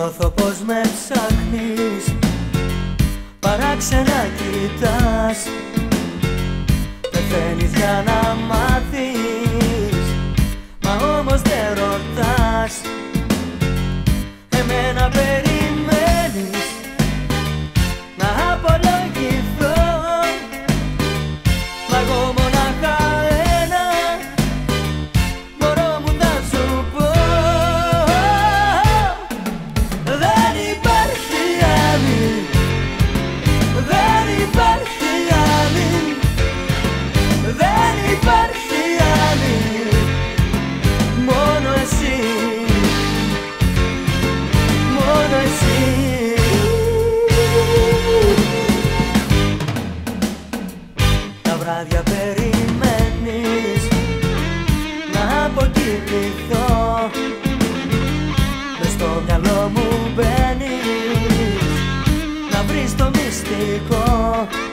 Νιώθω πως με ψάχνεις. Παράξενα κοιτάς. Πεθαίνεις για να μάθεις Oh.